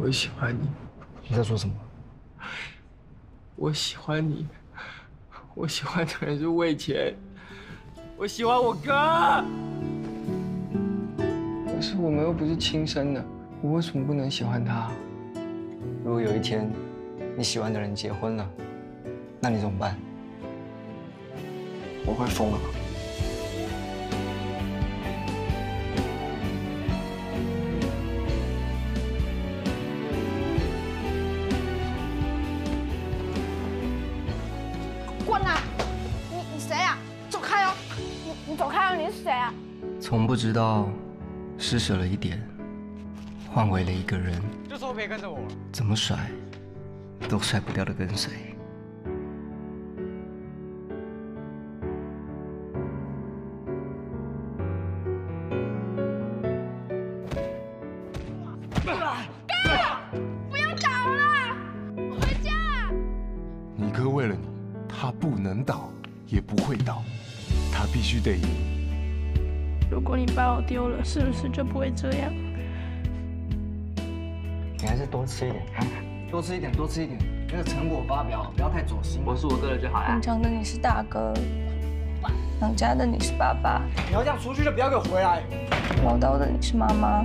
我喜欢你，你在说什么？我喜欢你，我喜欢的人是魏钱，我喜欢我哥。可是我们又不是亲生的，我为什么不能喜欢他？如果有一天你喜欢的人结婚了，那你怎么办？我会疯了。你你走开啊！你是谁啊？从不知道施舍了一点，换回了一个人，就说别跟着我。怎么甩都甩不掉的跟随。不要打了，回家。你哥为了你，他不能倒，也不会倒，他必须得赢。如果你把我丢了，是不是就不会这样？你还是多吃一点啊，多吃一点，多吃一点。那个成果发表不要太走心。我是我哥的就好平常的你是大哥，养家的你是爸爸，你要这样出去就不要给我回来。唠叨的你是妈妈。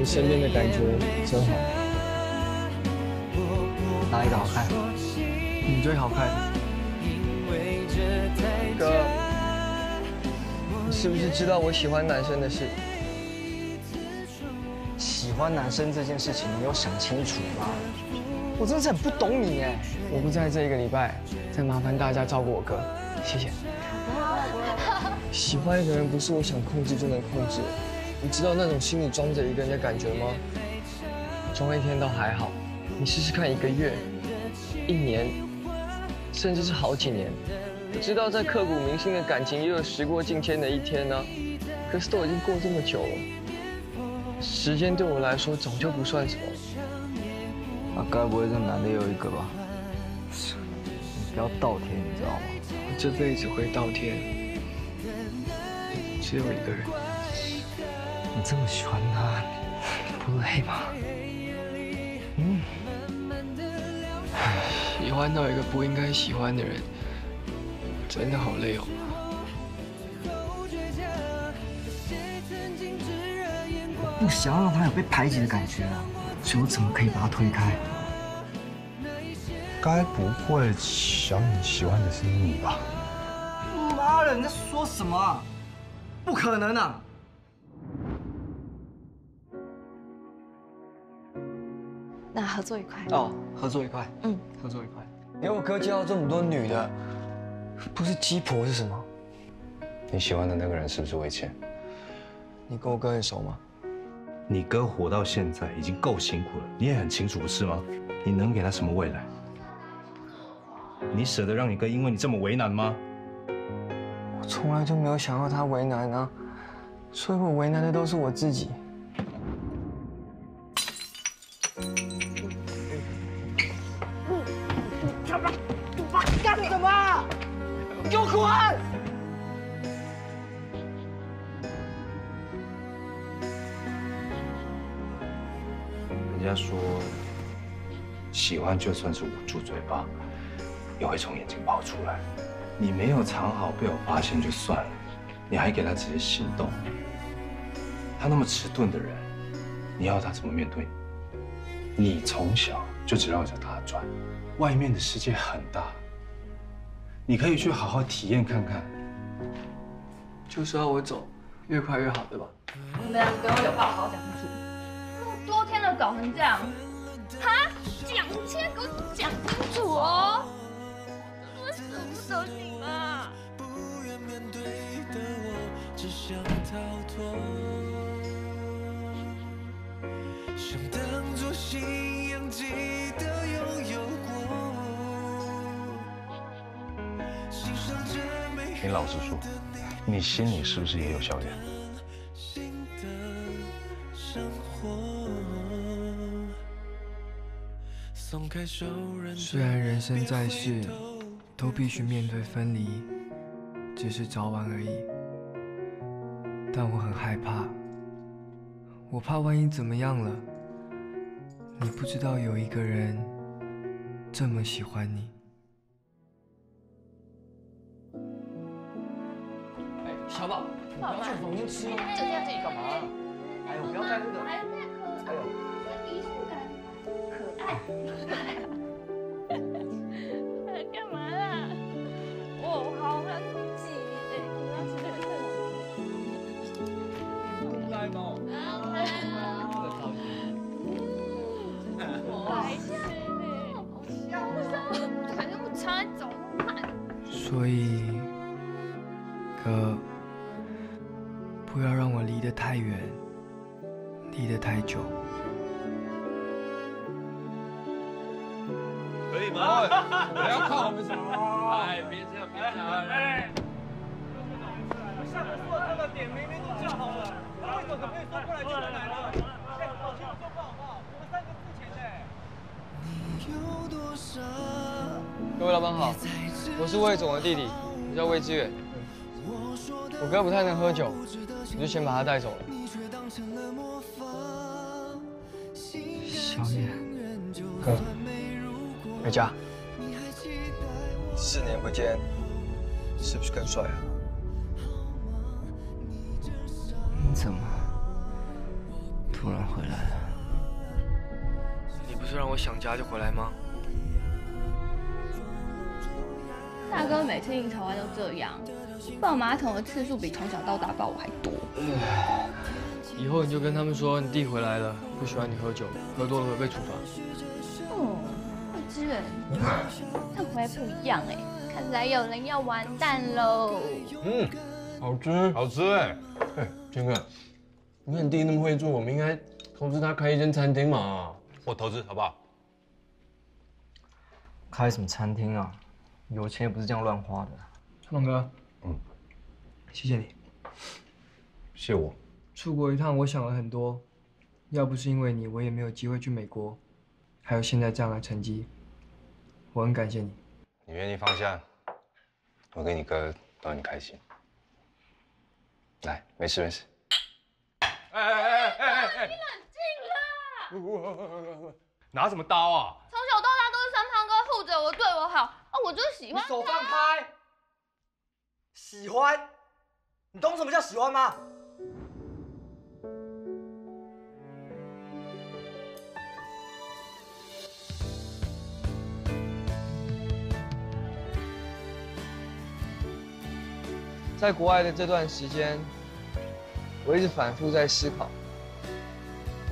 你身边的感觉真好，哪一个好看？你最好看。哥，你是不是知道我喜欢男生的事？喜欢男生这件事情，你有想清楚吗？我真的是很不懂你哎。我不在这一个礼拜，再麻烦大家照顾我哥，谢谢。喜欢一个人不是我想控制就能控制的，你知道那种心里装着一个人的感觉吗？装一天倒还好，你试试看一个月、一年，甚至是好几年。我知道在刻骨铭心的感情也有时过境迁的一天呢、可是都已经过这么久了，时间对我来说早就不算什么了。啊，该不会这男的也有一个吧？你不要倒贴，你知道吗？我这辈子会倒贴，只有一个人。你这么喜欢他，不累吗？嗯，喜欢到一个不应该喜欢的人，真的好累哦。不想要让他有被排挤的感觉啊，所以我怎么可以把他推开？该不会想你喜欢的是你吧？妈的，你在说什么啊？不可能啊！那合作愉快。哦，合作愉快。嗯，合作愉快。你我哥介绍这么多女的，不是鸡婆是什么？你喜欢的那个人是不是魏谦？你跟我哥很熟吗？你哥活到现在已经够辛苦了，你也很清楚不是吗？你能给他什么未来？你舍得让你哥因为你这么为难吗？我从来就没有想要他为难啊，所以我为难的都是我自己。人家说，喜欢就算是捂住嘴巴，也会从眼睛跑出来。你没有藏好，被我发现就算了，你还给他直接行动。他那么迟钝的人，你要他怎么面对你？你从小就只绕着他转，外面的世界很大，你可以去好好体验看看。就是要我走，越快越好，对吧？你们两个有话好好讲。搞成这样，哈？讲清给我讲清楚哦！我舍不得你嘛。想当作信仰，记得拥有过。欣赏着美你老实说，你心里是不是也有小远？心的生活。松开手，忍着虽然人生在别世都必须面对分离，只是早晚而已。但我很害怕，我怕万一怎么样了，你不知道有一个人这么喜欢你。哎，小宝，你不要去房间吃吗？这样这干嘛？哎呦，不要在这个。还有 干嘛啦？我好很挤哎，我要吃这个来嘛，白痴哎，还那么差，走那么慢。所以，哥，不要让我离得太远，离得太久。可以吗？不要看我们什么？哎，别这样，别这样，哎。上次做这个点明明都叫好了，为什么可不可以说过来就过来了？哎，抱歉，说不好不好，我们三个付钱的。有多少？各位老板好，我是魏总的弟弟，我叫魏志远。我哥不太能喝酒，我就先把他带走了。小野，哥，回家。四年不见，是不是更帅了？你怎么突然回来了？你不是让我想家就回来吗？大哥每次应酬完都这样，抱马桶的次数比从小到大抱我还多。以后你就跟他们说你弟回来了，不喜欢你喝酒，喝多了会被处罚。之远，这回来不一样哎，看来有人要完蛋喽。嗯，好吃，好吃哎！哎，坚哥，你看你弟那么会做，我们应该投资他开一间餐厅嘛。我投资好不好？开什么餐厅啊？有钱也不是这样乱花的。成龙哥，嗯，谢谢你。谢我。出国一趟，我想了很多。要不是因为你，我也没有机会去美国，还有现在这样的成绩。我很感谢你。你愿意放下，我跟你哥都很开心。来，没事没事。哎哎哎哎哎哎！你冷静啦！拿什么刀啊？从小到大都是三胖哥护着我，对我好啊，我就是喜欢他。手放开！喜欢？你懂什么叫喜欢吗？在国外的这段时间，我一直反复在思考，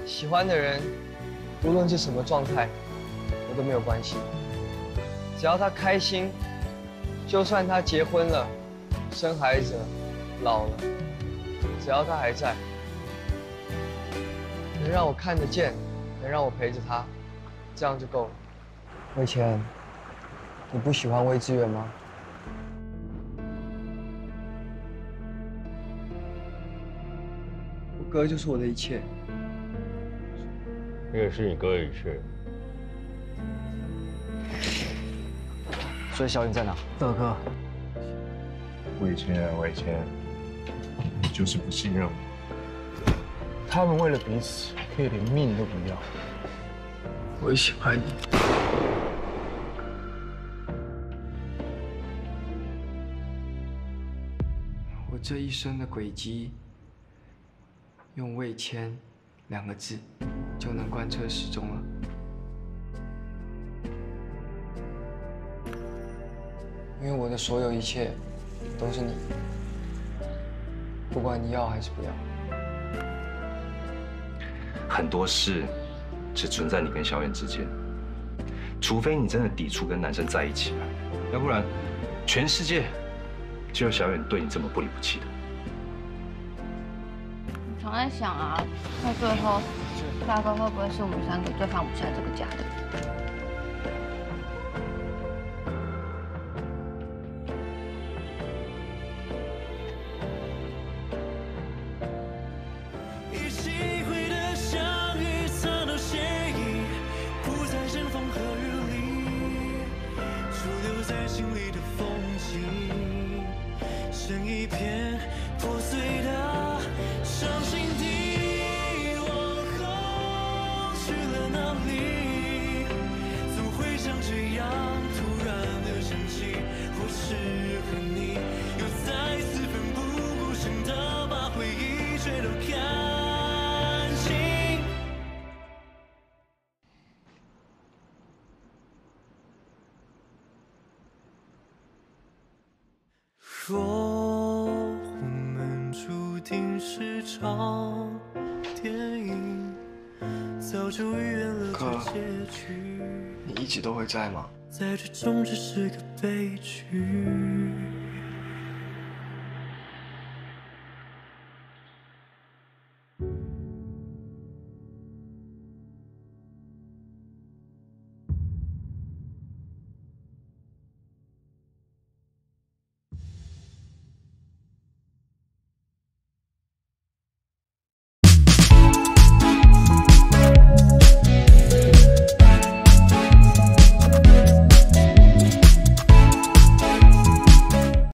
喜欢的人，无论是什么状态，我都没有关系，只要他开心，就算他结婚了，生孩子了，老了，只要他还在，能让我看得见，能让我陪着他，这样就够了。魏谦，你不喜欢魏志远吗？哥就是我的一切。你也是你哥的一切。所以小云在哪？乐哥，魏谦，魏谦，你就是不信任我。他们为了彼此，可以连命都不要。我也喜欢你。我这一生的轨迹，用“魏谦”两个字就能贯彻始终了。因为我的所有一切都是你，不管你要还是不要。很多事只存在你跟小远之间，除非你真的抵触跟男生在一起了，要不然全世界只有小远对你这么不离不弃的。我在想啊到最后大哥会不会是我们三个最放不下这个家的？一起相遇意不再风和驻留在心里的风景。剩一片若我们注定是场电影，早就预言了哥这结局，你一直都会在吗？在这是个悲剧。